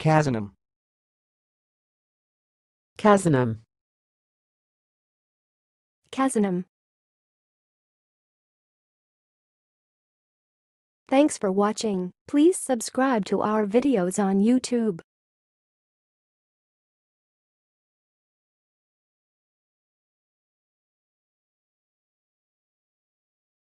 Casinum. Casinum. Casinum. Thanks for watching. Please subscribe to our videos on YouTube.